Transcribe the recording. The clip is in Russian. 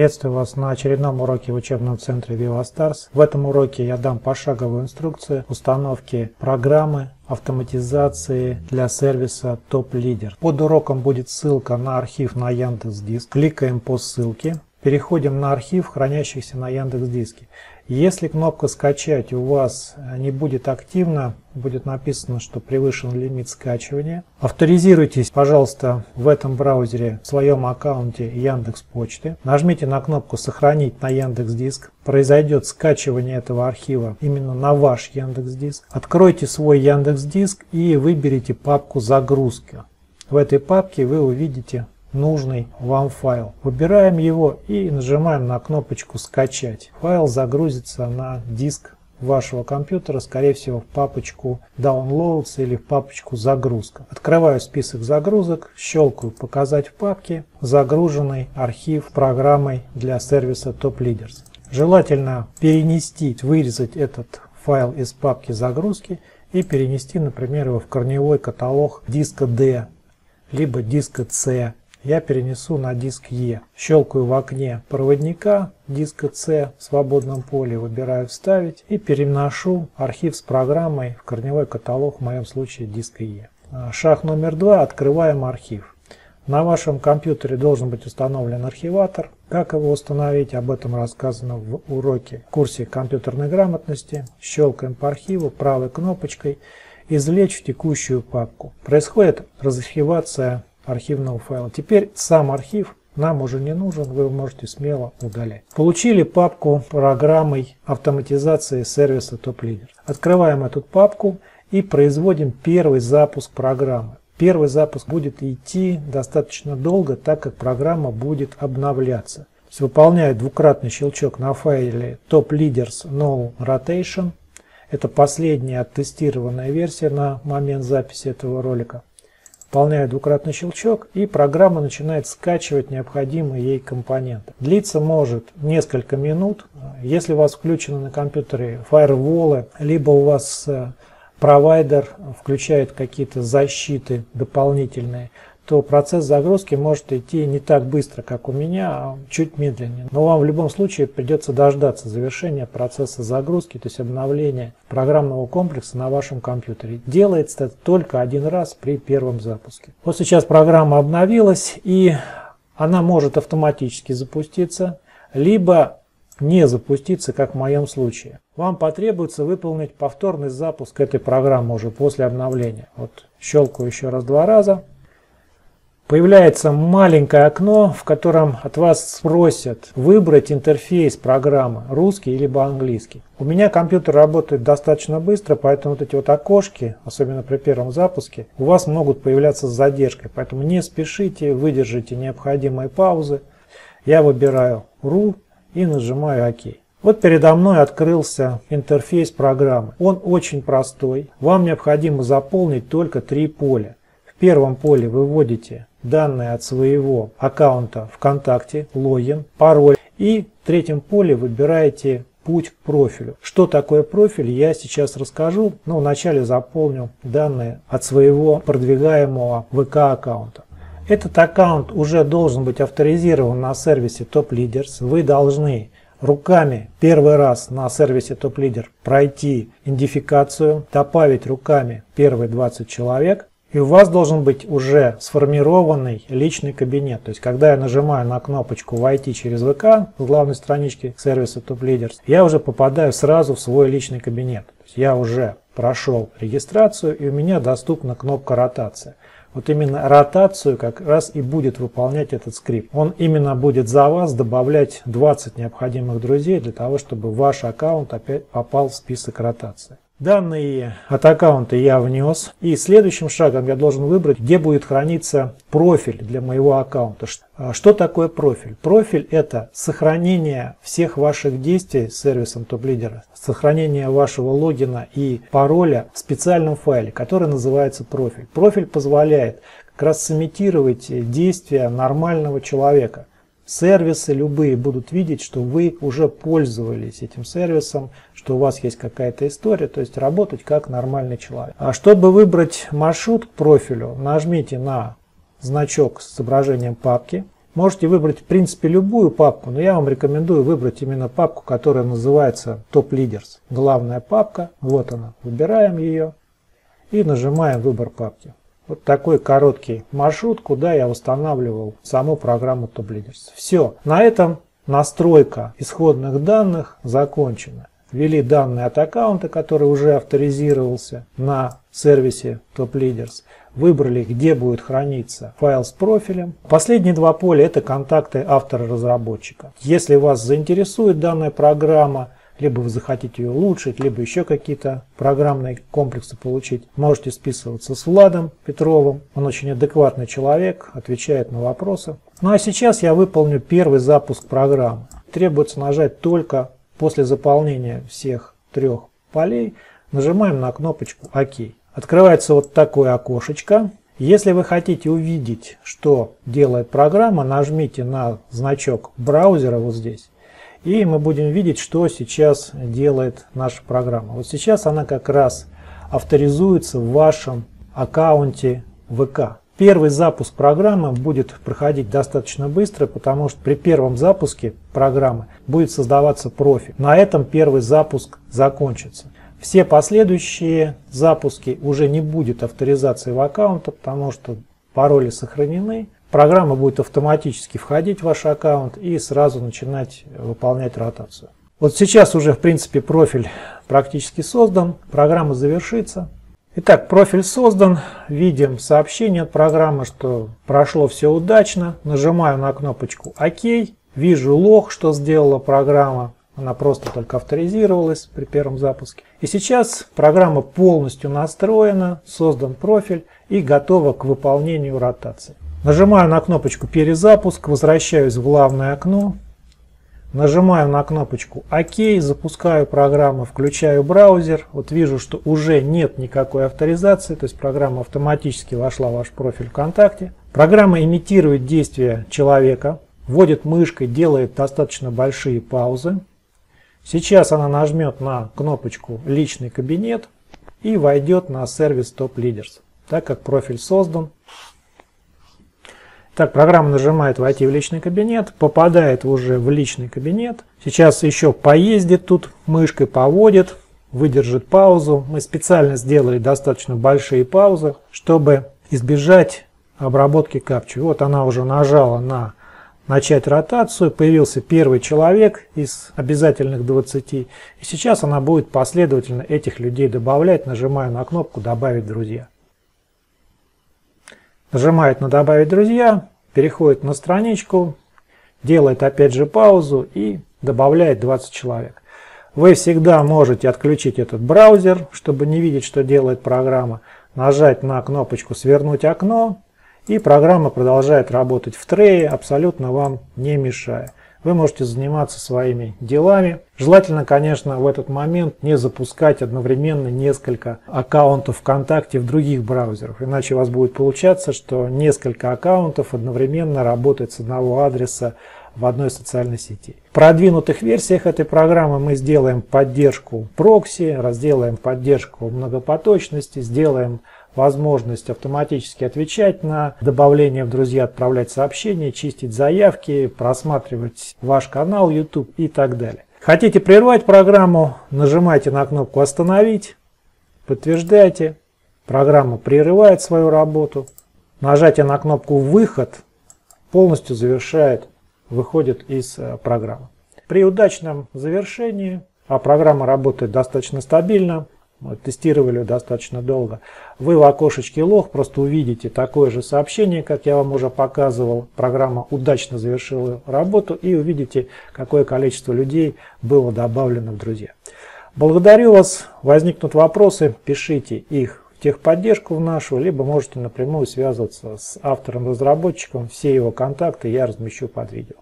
Приветствую вас на очередном уроке в учебном центре VivaStars. В этом уроке я дам пошаговую инструкцию установки программы автоматизации для сервиса Top Leader. Под уроком будет ссылка на архив на Яндекс.Диск. Кликаем по ссылке. Переходим на архив, хранящихся на Яндекс.Диске. Если кнопка «Скачать» у вас не будет активна, будет написано, что превышен лимит скачивания. Авторизируйтесь, пожалуйста, в этом браузере в своем аккаунте Яндекс Почты. Нажмите на кнопку «Сохранить на Яндекс Диск». Произойдет скачивание этого архива именно на ваш Яндекс Диск. Откройте свой Яндекс Диск и выберите папку «Загрузка». В этой папке вы увидите нужный вам файл. Выбираем его и нажимаем на кнопочку «Скачать». Файл загрузится на диск вашего компьютера, скорее всего в папочку Downloads или в папочку Загрузка. Открываю список загрузок, щелкаю «Показать в папке», загруженный архив программой для сервиса Top Leaders. Желательно перенести, вырезать этот файл из папки загрузки и перенести, например, его в корневой каталог диска D, либо диска C я перенесу на диск E. Щелкаю в окне проводника диска C в свободном поле, выбираю «Вставить» и переношу архив с программой в корневой каталог, в моем случае диска E. Шаг номер два. Открываем архив. На вашем компьютере должен быть установлен архиватор. Как его установить, об этом рассказано в уроке в курсе компьютерной грамотности. Щелкаем по архиву правой кнопочкой «Извлечь в текущую папку». Происходит разархивация архивного файла. Теперь сам архив нам уже не нужен, вы можете смело удалять. Получили папку программой автоматизации сервиса TopLeader. Открываем эту папку и производим первый запуск программы. Первый запуск будет идти достаточно долго, так как программа будет обновляться. То двукратный щелчок на файле Top Leaders No Rotation. Это последняя оттестированная версия на момент записи этого ролика. Выполняю двукратный щелчок и программа начинает скачивать необходимые ей компоненты. Длиться может несколько минут. Если у вас включены на компьютере фаерволы, либо у вас э, провайдер включает какие-то защиты дополнительные, то процесс загрузки может идти не так быстро, как у меня, а чуть медленнее. Но вам в любом случае придется дождаться завершения процесса загрузки, то есть обновления программного комплекса на вашем компьютере. Делается это только один раз при первом запуске. Вот сейчас программа обновилась и она может автоматически запуститься, либо не запуститься, как в моем случае. Вам потребуется выполнить повторный запуск этой программы уже после обновления. Вот щелкаю еще раз два раза появляется маленькое окно, в котором от вас спросят выбрать интерфейс программы, русский либо английский. У меня компьютер работает достаточно быстро, поэтому вот эти вот окошки, особенно при первом запуске, у вас могут появляться с задержкой. Поэтому не спешите, выдержите необходимые паузы. Я выбираю RU и нажимаю ОК. Вот передо мной открылся интерфейс программы. Он очень простой. Вам необходимо заполнить только три поля. В первом поле вы вводите данные от своего аккаунта ВКонтакте, логин, пароль. И в третьем поле выбираете путь к профилю. Что такое профиль, я сейчас расскажу, но вначале заполню данные от своего продвигаемого ВК аккаунта. Этот аккаунт уже должен быть авторизирован на сервисе Top Leaders. Вы должны руками первый раз на сервисе Top Leader пройти идентификацию, добавить руками первые 20 человек и у вас должен быть уже сформированный личный кабинет. То есть, когда я нажимаю на кнопочку «Войти через ВК» с главной странички сервиса Top Leaders, я уже попадаю сразу в свой личный кабинет. То есть, я уже прошел регистрацию, и у меня доступна кнопка «Ротация». Вот именно ротацию как раз и будет выполнять этот скрипт. Он именно будет за вас добавлять 20 необходимых друзей для того, чтобы ваш аккаунт опять попал в список ротации. Данные от аккаунта я внес. И следующим шагом я должен выбрать, где будет храниться профиль для моего аккаунта. А, что такое профиль? Профиль это сохранение всех ваших действий с сервисом топ-лидера, сохранение вашего логина и пароля в специальном файле, который называется профиль. Профиль позволяет как раз сымитировать действия нормального человека сервисы любые будут видеть, что вы уже пользовались этим сервисом, что у вас есть какая-то история, то есть работать как нормальный человек. А чтобы выбрать маршрут к профилю, нажмите на значок с изображением папки, Можете выбрать в принципе любую папку, но я вам рекомендую выбрать именно папку, которая называется Top Leaders. Главная папка, вот она. Выбираем ее и нажимаем выбор папки. Вот такой короткий маршрут, куда я устанавливал саму программу Top Leaders. Все, на этом настройка исходных данных закончена. Ввели данные от аккаунта, который уже авторизировался на сервисе Top Leaders. Выбрали, где будет храниться файл с профилем. Последние два поля это контакты автора-разработчика. Если вас заинтересует данная программа, либо вы захотите ее улучшить, либо еще какие-то программные комплексы получить, можете списываться с Владом Петровым. Он очень адекватный человек, отвечает на вопросы. Ну а сейчас я выполню первый запуск программы. Требуется нажать только после заполнения всех трех полей. Нажимаем на кнопочку ОК. Открывается вот такое окошечко. Если вы хотите увидеть, что делает программа, нажмите на значок браузера вот здесь. И мы будем видеть, что сейчас делает наша программа. Вот сейчас она как раз авторизуется в вашем аккаунте ВК. Первый запуск программы будет проходить достаточно быстро, потому что при первом запуске программы будет создаваться профиль. На этом первый запуск закончится. Все последующие запуски уже не будет авторизации в аккаунте, потому что пароли сохранены. Программа будет автоматически входить в ваш аккаунт и сразу начинать выполнять ротацию. Вот сейчас уже в принципе профиль практически создан, программа завершится. Итак, профиль создан, видим сообщение от программы, что прошло все удачно. Нажимаю на кнопочку ОК, вижу лог, что сделала программа. Она просто только авторизировалась при первом запуске. И сейчас программа полностью настроена, создан профиль и готова к выполнению ротации. Нажимаю на кнопочку «Перезапуск», возвращаюсь в главное окно, нажимаю на кнопочку «Ок», запускаю программу, включаю браузер. Вот вижу, что уже нет никакой авторизации, то есть программа автоматически вошла в ваш профиль ВКонтакте. Программа имитирует действия человека, вводит мышкой, делает достаточно большие паузы. Сейчас она нажмет на кнопочку «Личный кабинет» и войдет на сервис Top Leaders. Так как профиль создан. Так, программа нажимает «Войти в личный кабинет», попадает уже в личный кабинет. Сейчас еще поездит тут мышкой, поводит, выдержит паузу. Мы специально сделали достаточно большие паузы, чтобы избежать обработки капчи. Вот она уже нажала на начать ротацию. Появился первый человек из обязательных 20. И сейчас она будет последовательно этих людей добавлять. Нажимаю на кнопку «Добавить друзья». Нажимает на «Добавить друзья», переходит на страничку, делает опять же паузу и добавляет 20 человек. Вы всегда можете отключить этот браузер, чтобы не видеть, что делает программа. Нажать на кнопочку «Свернуть окно» И программа продолжает работать в трее, абсолютно вам не мешая. Вы можете заниматься своими делами. Желательно, конечно, в этот момент не запускать одновременно несколько аккаунтов ВКонтакте в других браузерах. Иначе у вас будет получаться, что несколько аккаунтов одновременно работают с одного адреса в одной социальной сети. В продвинутых версиях этой программы мы сделаем поддержку прокси, разделаем поддержку многопоточности, сделаем возможность автоматически отвечать на добавление в друзья, отправлять сообщения, чистить заявки, просматривать ваш канал YouTube и так далее. Хотите прервать программу, нажимайте на кнопку «Остановить», подтверждайте, программа прерывает свою работу. Нажатие на кнопку «Выход» полностью завершает, выходит из э, программы. При удачном завершении, а программа работает достаточно стабильно, тестировали достаточно долго. Вы в окошечке лог просто увидите такое же сообщение, как я вам уже показывал. Программа удачно завершила работу и увидите, какое количество людей было добавлено в друзья. Благодарю вас. Возникнут вопросы, пишите их в техподдержку в нашу, либо можете напрямую связываться с автором-разработчиком. Все его контакты я размещу под видео.